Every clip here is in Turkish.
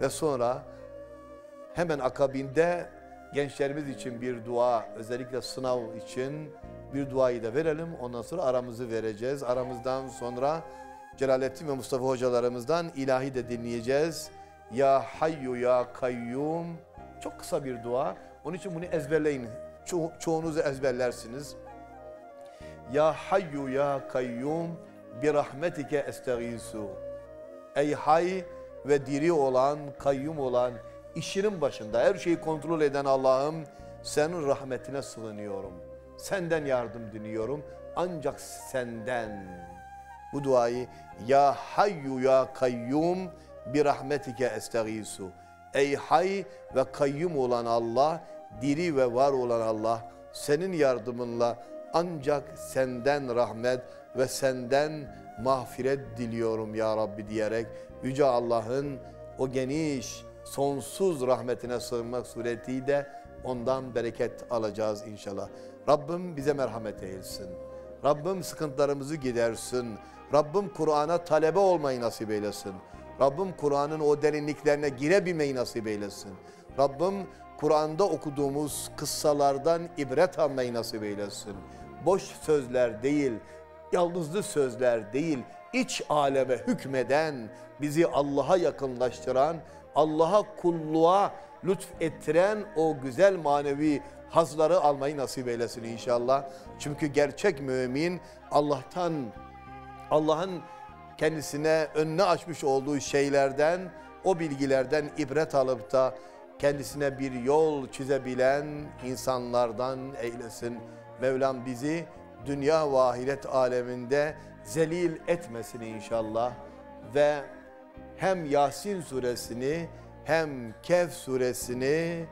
ve sonra hemen akabinde gençlerimiz için bir dua, özellikle sınav için bir duayı da verelim. Ondan sonra aramızı vereceğiz. Aramızdan sonra Celalettin ve Mustafa hocalarımızdan ilahi de dinleyeceğiz. Ya Hayyu Ya Kayyum. Çok kısa bir dua. Onun için bunu ezberleyin. Ço çoğunuzu ezberlersiniz. Ya Hayyu Ya Kayyum bir rahmetike estağisu. Ey hay ve diri olan, kayyum olan, işinin başında her şeyi kontrol eden Allah'ım senin rahmetine sığınıyorum. Senden yardım diliyorum. Ancak senden bu duayı ya hayyu ya kayyum bir rahmetike estağisu. Ey hay ve kayyum olan Allah, diri ve var olan Allah, senin yardımınla ancak senden rahmet ve senden mağfiret diliyorum ya Rabbi diyerek Yüce Allah'ın o geniş, sonsuz rahmetine sığınmak suretiyle ondan bereket alacağız inşallah. Rabbim bize merhamet eylesin. Rabbim sıkıntılarımızı gidersin. Rabbim Kur'an'a talebe olmayı nasip eylesin. Rabbim Kur'an'ın o derinliklerine girebilmeyi nasip eylesin. Rabbim Kur'an'da okuduğumuz kıssalardan ibret almayı nasip eylesin. Boş sözler değil, yalnızlı sözler değil, iç aleme hükmeden, bizi Allah'a yakınlaştıran, Allah'a kulluğa lütfettiren o güzel manevi hazları almayı nasip eylesin inşallah. Çünkü gerçek mümin Allah'tan, Allah'ın kendisine önüne açmış olduğu şeylerden, o bilgilerden ibret alıp da kendisine bir yol çizebilen insanlardan eylesin. Mevlam bizi dünya ve ahiret aleminde zelil etmesin inşallah ve hem Yasin suresini hem Kehf suresini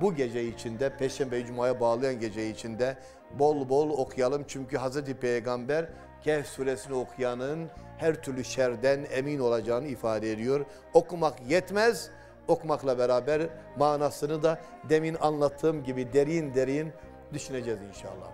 bu gece içinde Peşembe Cuma'ya bağlayan gece içinde bol bol okuyalım. Çünkü Hazreti Peygamber Kehf suresini okuyanın her türlü şerden emin olacağını ifade ediyor. Okumak yetmez. Okumakla beraber manasını da demin anlattığım gibi derin derin düşüneceğiz inşallah.